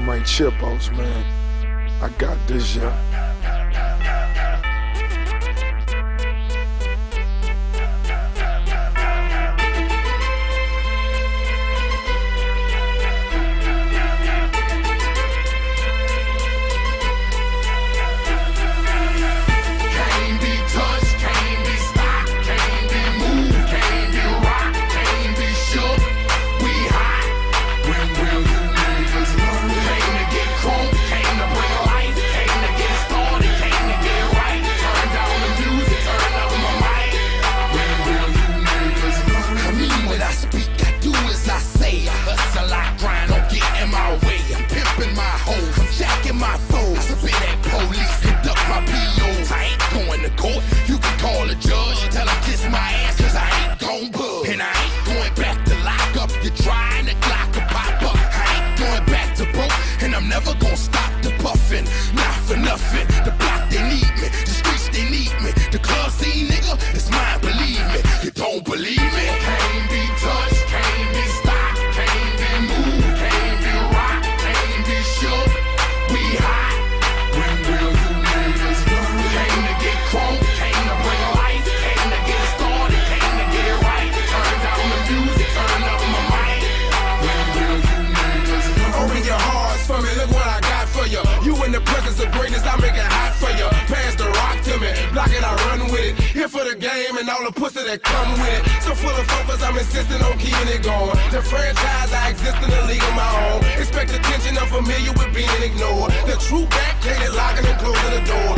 my chip Ray Chipos, man. I got this, yeah. never go Here for the game and all the pussy that come with it. So full of focus, I'm insisting on keeping it going. The franchise, I exist in a league of my own. Expect attention, I'm familiar with being ignored. The true back, Katie locking and closing the door.